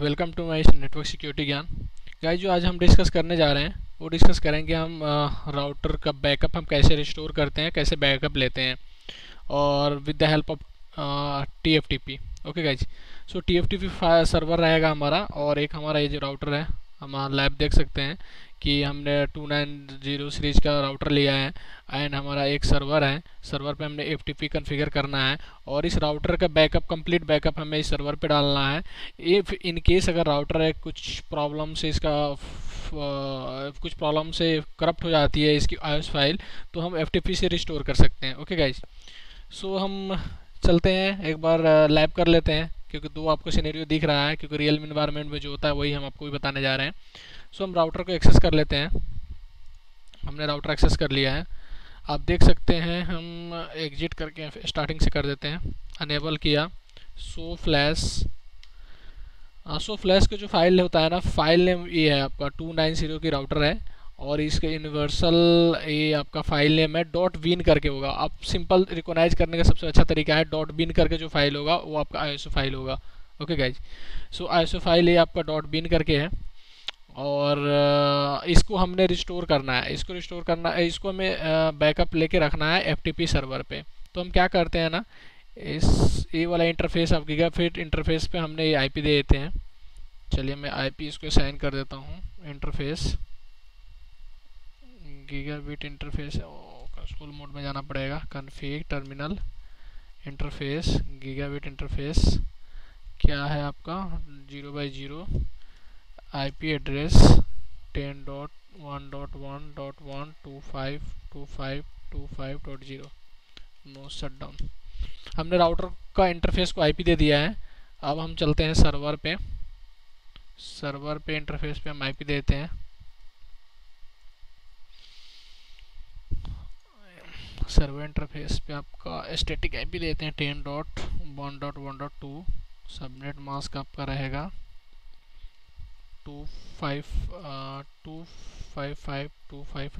Welcome to my network security Gyan. Guys, जो आज हम डिस्कस करने जा रहे हैं, वो डिस्कस करेंगे हम राउटर का बैकअप हम कैसे रिस्टोर करते हैं, कैसे बैकअप लेते हैं, और with the help of T F T P okay guys so T F T P server रहेगा हमारा, और एक हमारा ये जो राउटर है, हम लैब देख सकते हैं। कि हमने टू नाइन ज़ीरो सीरीज़ का राउटर लिया है, एंड हमारा एक सर्वर है, सर्वर पे हमने एफ़ टी कन्फिगर करना है, और इस राउटर का बैकअप कंप्लीट बैकअप हमें इस सर्वर पे डालना है। इफ़ इन केस अगर राउटर है, कुछ प्रॉब्लम से इसका कुछ प्रॉब्लम से करप्ट हो जाती है इसकी आई फ़ाइल तो हम एफटीपी से रिस्टोर कर सकते हैं। ओके गाइज़ सो हम चलते हैं, एक बार लैब कर लेते हैं, क्योंकि दो आपको सीनेरियो दिख रहा है, क्योंकि रियल इन्वायरमेंट में जो होता है, वही हम आपको भी बताने जा रहे हैं। सो हम राउटर को एक्सेस कर लेते हैं। हमने राउटर एक्सेस कर लिया है। आप देख सकते हैं, हम एग्जिट करके स्टार्टिंग से कर देते हैं। अनेबल किया। सो फ्लैश सो फ्लैश का जो फ़ाइल होता है ना फ़ाइल नेम ये है आपका टू नाइन ज़ीरो की राउटर है। और इसका यूनिवर्सल ये आपका फ़ाइल नेम है डॉट बिन करके होगा। आप सिंपल रिकोनाइज करने का सबसे अच्छा तरीका है डॉट बिन करके जो फ़ाइल होगा, वो आपका आई फ़ाइल होगा। Okay guys so I file ये आपका डॉट बिन करके है। और इसको हमने रिस्टोर करना है। इसको रिस्टोर करना है इसको हमें बैकअप लेके रखना है एफटीपी सर्वर पे। तो हम क्या करते हैं ना, इस, ये वाला इंटरफेस आप फिट इंटरफेस पे हमने ये आईपी दे देते हैं। चलिए मैं आईपी इसको साइन कर देता हूँ। Interface bit interface console mode में जाना पड़ेगा। Config terminal interface bit interface क्या है आपका? Zero by zero IP address 10.1.1.1252525.0 no shutdown हमने राउटर का इंटरफेस को आईपी दे दिया है। अब हम चलते हैं सर्वर पे। सर्वर पे इंटरफेस पे हम आईपी देते हैं। सर्वर इंटरफेस पे आपका स्टैटिक आईपी देते हैं ten dot one dot one dot two subnet mask आपका रहेगा। Two five two five five two five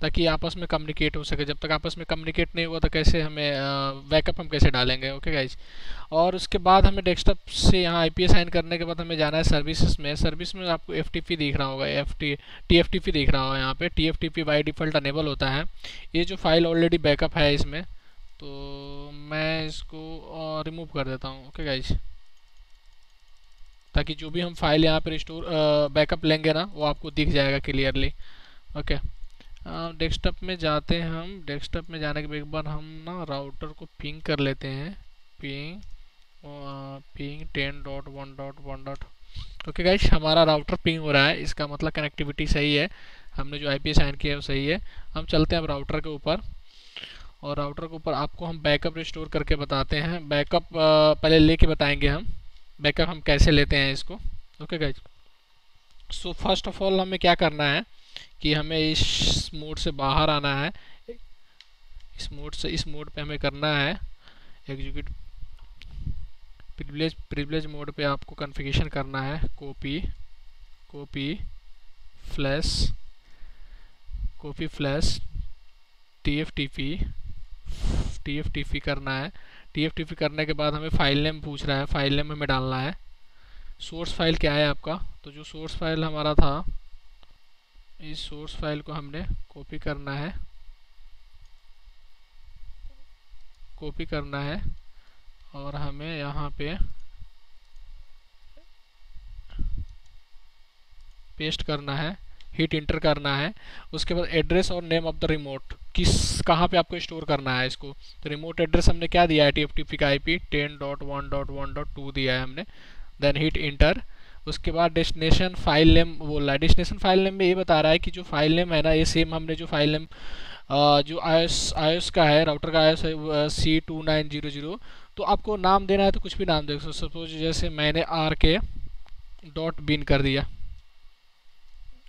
ताकि आपस में कम्युनिकेट हो सके। जब तक आपस में कम्युनिकेट नहीं हुआ तो कैसे हमें बैकअप uh, हम कैसे डालेंगे? ओके गाइज़ और उसके बाद हमें डेस्कटॉप से यहाँ आई पी साइन करने के बाद हमें जाना है सर्विसेज़ में। सर्विस में आपको एफ़ टी पी दिख रहा होगा। F T T F T P दिख रहा होगा यहाँ पे। T F T P by default enable होता है। ये जो फ़ाइल ऑलरेडी बैकअप है इसमें तो मैं इसको रिमूव uh, कर देता हूँ। ओके गाइज़ ताकि जो भी हम फ़ाइल यहाँ पर स्टोर बैकअप लेंगे ना, वो आपको दिख जाएगा क्लियरली ओके डेस्कटॉप में जाते हैं हम डेस्कटॉप में जाने के बाद एक बार हम ना राउटर को पिंग कर लेते हैं ping ping ten dot one dot one dot okay guys हमारा राउटर पिंग हो रहा है, इसका मतलब कनेक्टिविटी सही है, हमने जो आई साइन किया है वो सही है। हम चलते हैं अब राउटर के ऊपर, और राउटर के ऊपर आपको हम बैकअप रिस्टोर करके बताते हैं। बैकअप पहले लेके बताएँगे हम। बैकअप हम कैसे लेते हैं इसको? Okay guys so first of all हमें क्या करना है कि हमें इस मोड से बाहर आना है। इस मोड से, इस मोड पे हमें करना है एग्जीक्यूट प्रिविलेज प्रिविलेज मोड पे आपको कॉन्फ़िगरेशन करना है। Copy copy flash copy flash T F T P T F T P करना है। टी एफ़ टी पी करने के बाद हमें फ़ाइल नेम पूछ रहा है फ़ाइल नेम हमें डालना है। सोर्स फ़ाइल क्या है आपका? तो जो सोर्स फ़ाइल हमारा था, इस सोर्स फ़ाइल को हमने कॉपी करना है। कॉपी करना है और हमें यहाँ पे पेस्ट करना है। हिट इंटर करना है, उसके बाद एड्रेस और नेम ऑफ़ द रिमोट किस, कहाँ पे आपको स्टोर करना है इसको। तो रिमोट एड्रेस हमने क्या दिया है? टी एफ़ टी पी का I P ten dot one dot one dot two दिया है हमने देन हिट इंटर उसके बाद डेस्टिनेशन फ़ाइल नेम बोल रहा है। डेस्टिनेशन फ़ाइल नेम में ये बता रहा है कि जो फ़ाइल नेम है ना, ये सेम हमने जो फ़ाइल नेम जो आयोस आयोस का है राउटर का आयोस है C two nine zero zero तो आपको नाम देना है तो कुछ भी नाम दे सपोज़ जैसे मैंने आर के डॉट बिन कर दिया।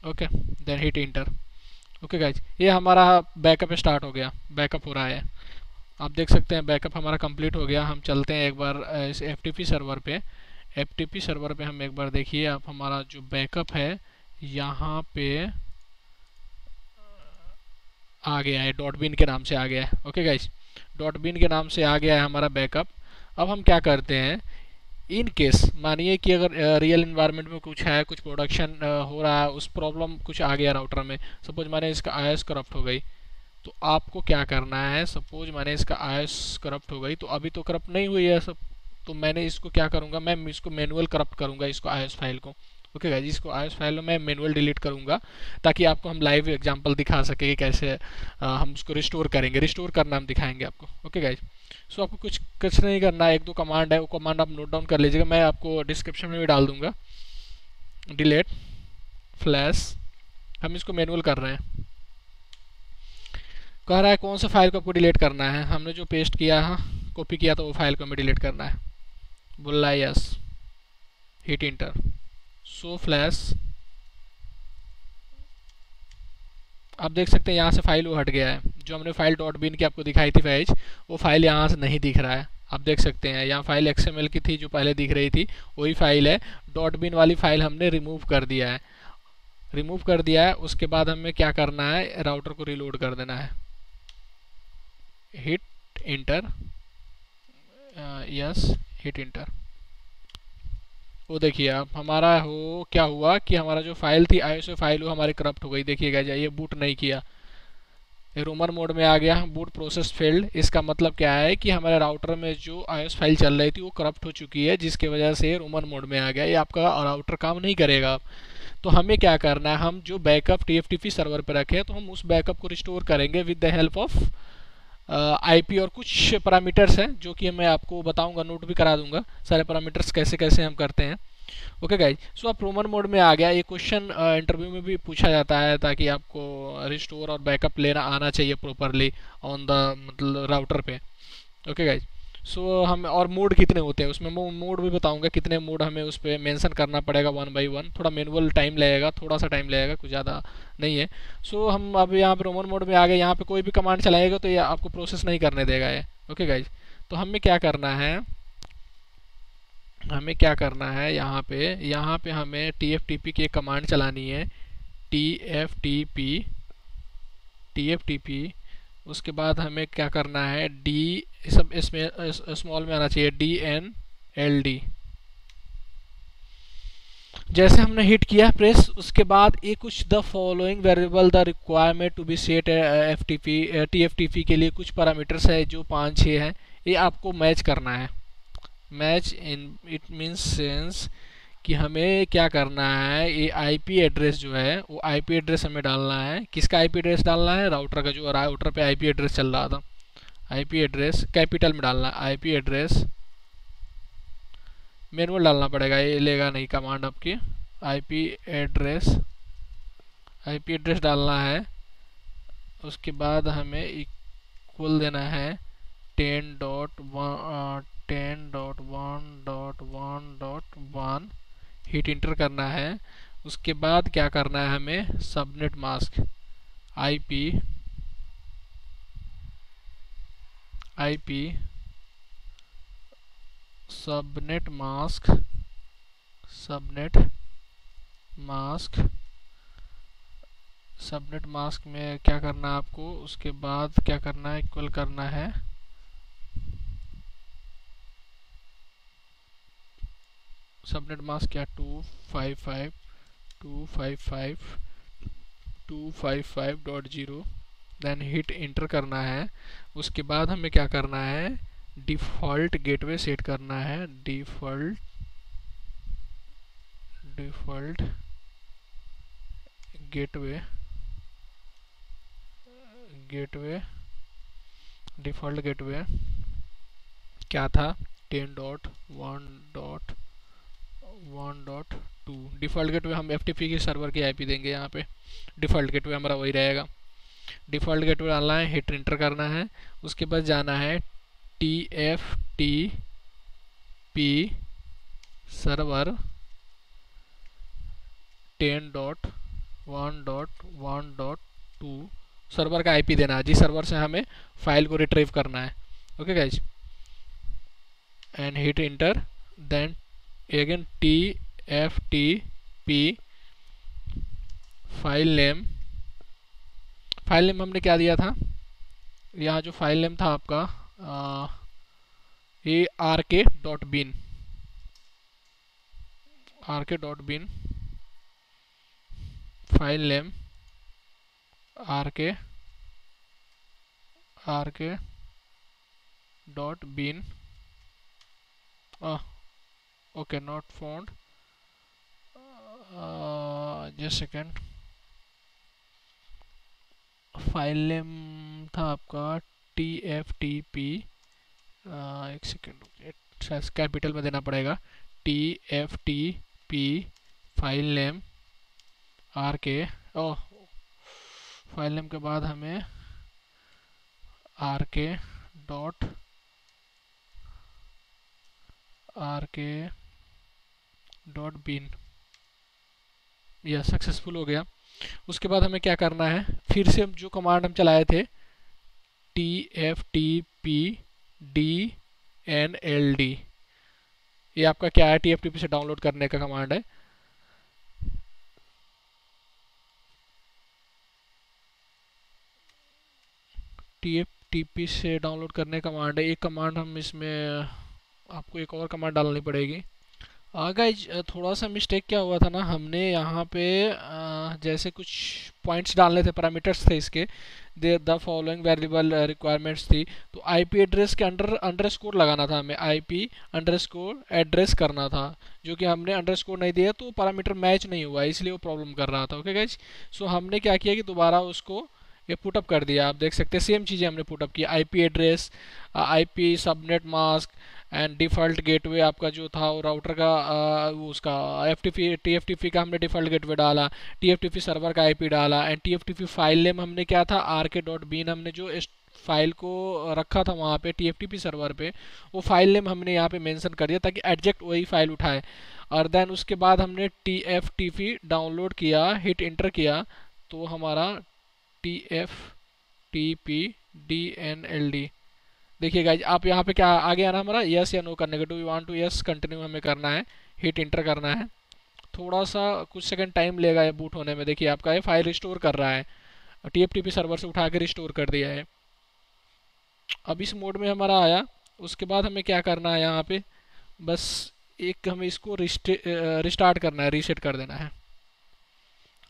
Okay then hit enter okay guys ये हमारा बैकअप स्टार्ट हो गया. बैकअप हो रहा है. आप देख सकते हैं बैकअप हमारा कंप्लीट हो गया. हम चलते हैं एक बार इस एफटीपी सर्वर पे. एफटीपी सर्वर पे हम एक बार देखिए आप हमारा जो बैकअप है, यहाँ पे, आ गया है. डॉट बिन के नाम से आ गया है. ओके गाइज़ डॉट बिन के नाम से आ गया है हमारा बैकअप अब हम क्या करते हैं? इन केस मानिए कि अगर रियल इन्वायरमेंट में कुछ है, कुछ प्रोडक्शन हो रहा है, उस प्रॉब्लम कुछ आ गया राउटर में सपोज़ मैंने इसका आयस करप्ट हो गई तो आपको क्या करना है सपोज़ मैंने इसका आयस करप्ट हो गई तो अभी तो करप्ट नहीं हुई है सब तो मैंने इसको क्या करूँगा, मैं इसको मैनुअल करप्ट करूँगा, इसको आयस फ़ाइल को। ओके गाइज़ इसको आयस फ़ाइल में मैनुअल डिलीट करूँगा ताकि आपको हम लाइव एग्जांपल दिखा सके कि कैसे आ, हम उसको रिस्टोर करेंगे। रिस्टोर करना हम दिखाएँगे आपको। ओके गाइज़ सो आपको कुछ कुछ नहीं करना है एक दो कमांड है वो कमांड आप नोट डाउन कर लीजिएगा। मैं आपको डिस्क्रिप्शन में भी डाल दूँगा। डिलेट फ्लैश हम इसको मैनुअल कर रहे हैं। कह रहा है कौन सा फ़ाइल को आपको डिलीट करना है? हमने जो पेस्ट किया है कॉपी किया तो वो फ़ाइल को हमें डिलीट करना है। बुल्ला yes hit enter so flash आप देख सकते हैं यहाँ से फ़ाइल वो हट गया है। जो हमने फ़ाइल डॉट बिन की आपको दिखाई थी फैज वो फ़ाइल यहाँ से नहीं दिख रहा है। आप देख सकते हैं, यहाँ फ़ाइल एक्सएमएल की थी जो पहले दिख रही थी, वही फ़ाइल है। डॉट बिन वाली फ़ाइल हमने रिमूव कर दिया है। रिमूव कर दिया है, उसके बाद हमें क्या करना है? राउटर को रिलोड कर देना है। Hit enter yes hit enter वो देखिए आप, हमारा हो, क्या हुआ कि हमारा जो फ़ाइल थी आईएसओ फ़ाइल वो हमारी करप्ट हो गई। देखिएगा जाइए बूट नहीं किया। रोमर मोड में आ गया बूट प्रोसेस फेल्ड इसका मतलब क्या है कि हमारे राउटर में जो आईएस फ़ाइल चल रही थी, वो करप्ट हो चुकी है, जिसकी वजह से रोमर मोड में आ गया। ये आपका राउटर काम नहीं करेगा। तो हमें क्या करना है, हम जो बैकअप टी सर्वर पर रखे तो हम उस बैकअप को रिस्टोर करेंगे with the help of IP और कुछ पैरामीटर्स हैं, जो कि मैं आपको बताऊँगा नोट भी करा दूँगा, सारे पैरामीटर्स कैसे कैसे हम करते हैं। ओके गाइज़ सो आप रोमन मोड में आ गया। ये क्वेश्चन इंटरव्यू में भी पूछा जाता है, ताकि आपको रिस्टोर और बैकअप लेना, आना चाहिए प्रॉपरली ऑन द मतलब राउटर पे। ओके गाइज़ सो so, हम और मोड कितने होते हैं? उसमें मोड भी बताऊँगा कितने मोड हमें उस पर मैंसन करना पड़ेगा वन बाई वन थोड़ा मैनुअल टाइम लगेगा थोड़ा सा टाइम लगेगा कुछ ज़्यादा नहीं है। सो so, हम अब यहाँ पर रोमन मोड में आ गए। यहाँ पे कोई भी कमांड चलाएगा तो ये आपको प्रोसेस नहीं करने देगा ये। ओके गाइज़ तो हमें क्या करना है? हमें क्या करना है यहाँ पे? यहाँ पे हमें टी एफ़ टी पी की एक कमांड चलानी है। T F T P T F T P उसके बाद हमें क्या करना है? डी सब इसमें स्मॉल में आना चाहिए डी एन एल डी जैसे हमने हिट किया प्रेस उसके बाद ये कुछ the following variable the requirement to be set F T P T F T P के लिए कुछ पैरामीटर्स है जो पाँच छः हैं। ये आपको मैच करना है। Match in it means sense कि हमें क्या करना है, ये आईपी एड्रेस जो है, वो आईपी एड्रेस हमें डालना है। किसका आईपी एड्रेस डालना है? राउटर का जो राउटर पे आईपी एड्रेस चल रहा था। आईपी एड्रेस कैपिटल में डालना है। आईपी एड्रेस मैनुअल डालना पड़ेगा, ये लेगा नहीं कमांड आपकी। आईपी एड्रेस आईपी एड्रेस डालना है। उसके बाद हमें इक्वल देना है ten dot one ten dot one dot one dot one hit enter करना है। उसके बाद क्या करना है हमें? Subnet mask IP IP subnet mask subnet mask subnet mask में क्या करना है आपको? उसके बाद क्या करना है? इक्वल करना है। सबनेट मास्क क्या two five five two five five two five five dot zero then hit enter करना है। उसके बाद हमें क्या करना है? डिफ़ॉल्ट गेटवे सेट करना है। Default default gateway gateway default gateway क्या था? Ten dot one dot one dot two default gateway हम एफ़ की सर्वर की आईपी देंगे यहाँ पे। डिफ़ॉल्ट गेटवे हमारा वही रहेगा। डिफ़ॉल्ट गेटवे डालना है हिट इंटर करना है। उसके बाद जाना है T F T P server ten dot one dot one dot two server का आईपी देना है। जिस सर्वर से हमें फ़ाइल को रिट्रीव करना है। Okay guys and hit enter then again, t, f, t, p file name file name हमने क्या दिया था? यहाँ जो फ़ाइल नेम था आपका A R K dot bin R K dot bin file name R K R K dot bin okay not found just second file name था आपका टी एफ़ टी पी एक सेकेंड कैपिटल में देना पड़ेगा। T F T P file name R K O file name के बाद हमें R K dot R K dot bin यह सक्सेसफुल हो गया। उसके बाद हमें क्या करना है? फिर से जो कमांड हम चलाए थे T F T P D N L D ये आपका क्या है? टी एफ़ टी पी से डाउनलोड करने का कमांड है। टी एफ़ टी पी से डाउनलोड करने का कमांड है। एक कमांड हम इसमें, आपको एक और कमांड डालनी पड़ेगी। गाइज़ थोड़ा सा मिस्टेक क्या हुआ था ना, हमने यहाँ पे जैसे कुछ पॉइंट्स डालने थे पैरामीटर्स थे इसके the the following variable requirements थी तो आईपी एड्रेस के अंडर अंडर स्कोर लगाना था हमें आईपी अंडर स्कोर एड्रेस करना था, जो कि हमने अंडर स्कोर नहीं दिया तो पैरामीटर मैच नहीं हुआ, इसलिए वो प्रॉब्लम कर रहा था ओके गाइज़ सो हमने क्या किया कि दोबारा उसको ये पुटअप कर दिया, आप देख सकते हैं सेम चीज़ें हमने पुटअप किया IP address IP subnet mask and default gateway आपका जो था राउटर का आ, उसका एफ़ टी पी का हमने डिफ़ॉल्ट गेटवे डाला T F T P server का आईपी डाला and T F T P file name हमने क्या था? आर के डॉट बीन हमने जो फ़ाइल को रखा था वहाँ पे टी सर्वर पे वो फ़ाइल नेम हमने यहाँ पे मेंशन कर दिया ताकि एडजेक्ट वही फ़ाइल उठाए। और देन उसके बाद हमने T F T P download किया हिट इंटर किया तो हमारा T F T P D N L D देखिए गाइज़ आप यहाँ पे क्या आगे आना हमारा? यस या नो करने का do you want to yes continue हमें करना है। हिट इंटर करना है। थोड़ा सा कुछ सेकंड टाइम लेगा ये बूट होने में। देखिए आपका ये फ़ाइल रिस्टोर कर रहा है। टी एफ़ सर्वर से उठा के रिस्टोर कर दिया है। अब इस मोड में हमारा आया। उसके बाद हमें क्या करना है यहाँ पे? बस एक हमें इसको रिस्टार्ट करना है रीसेट कर देना है।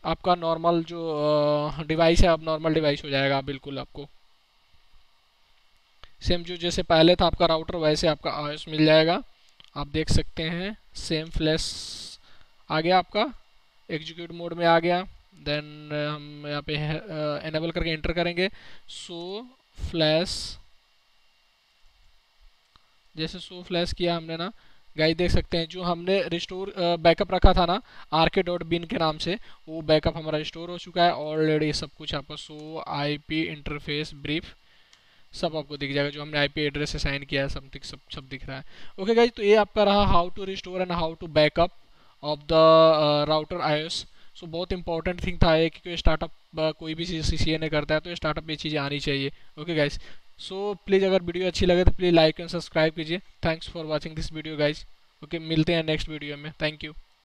आपका नॉर्मल जो डिवाइस है, अब नॉर्मल डिवाइस हो जाएगा बिल्कुल आपको। सेम जो जैसे पहले था आपका राउटर वैसे आपका आयस मिल जाएगा। आप देख सकते हैं सेम फ्लैश आ गया आपका। एग्जीक्यूट मोड में आ गया। देन हम यहाँ पे एनेबल करके एंटर करेंगे। सो फ्लैश जैसे सो फ्लैश किया हमने ना गाइस देख सकते हैं, जो हमने रिस्टोर बैकअप रखा था ना आर के डॉट बिन के नाम से, वो बैकअप हमारा रिस्टोर हो चुका है। ऑलरेडी सब कुछ आपका सो आईपी इंटरफेस ब्रीफ सब आपको दिख जाएगा जो हमने आईपी एड्रेस असाइन किया है समथिंग सब सब दिख रहा है। ओके गाइज़ तो ये आपका रहा how to restore and how to backup of the router IOS so बहुत इंपॉर्टेंट थिंग था ये कि स्टार्टअप uh, कोई भी सी सी ने करता है तो स्टार्टअप ये चीज़ें आनी चाहिए। ओके गाइज़ सो प्लीज़ अगर वीडियो अच्छी लगे तो प्लीज़ लाइक एंड सब्सक्राइब कीजिए। Thanks for watching this video guys okay मिलते हैं नेक्स्ट वीडियो में. Thank you